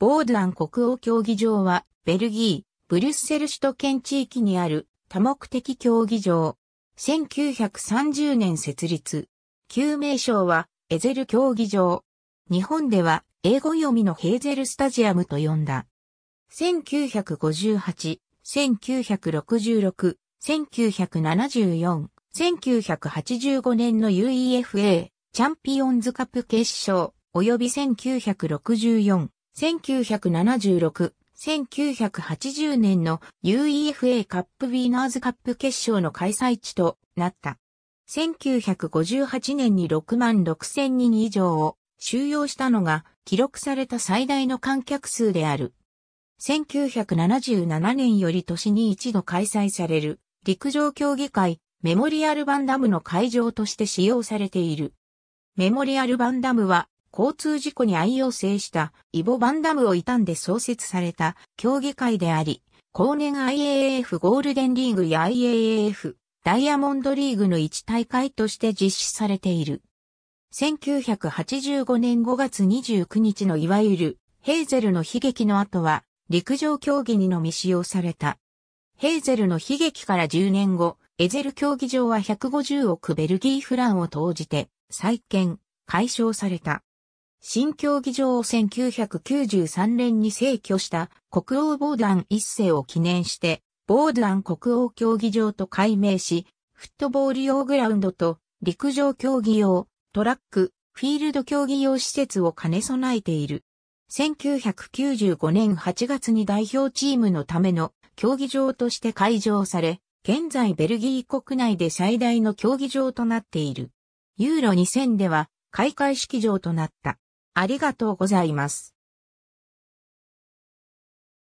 ボードアン国王競技場は、ベルギー、ブリュッセル首都圏地域にある多目的競技場。1930年設立。旧名称は、エゼル競技場。日本では、英語読みのヘーゼルスタジアムと呼んだ。1958、1966、1974、1985年の UEFA チャンピオンズカップ決勝、及び1964、1976、1980年の UEFA カップウィーナーズカップ決勝の開催地となった。1958年に6万6千人以上を収容したのが記録された最大の観客数である。1977年より年に一度開催される陸上競技会メモリアルバンダムの会場として使用されている。メモリアルバンダムは交通事故に愛用制したイボバンダムを傷んで創設された競技会であり、後年 IAAF ゴールデンリーグや IAAF ダイヤモンドリーグの一大会として実施されている。1985年5月29日のいわゆるヘーゼルの悲劇の後は陸上競技にのみ使用された。ヘーゼルの悲劇から10年後、エゼル競技場は150億ベルギーフランを投じて再建、解消された。新競技場を1993年に逝去した国王ボーダン一世を記念して、ボーダン国王競技場と改名し、フットボール用グラウンドと陸上競技用、トラック、フィールド競技用施設を兼ね備えている。1995年8月に代表チームのための競技場として開場され、現在ベルギー国内で最大の競技場となっている。ユーロ2000では開会式場となった。ありがとうございます。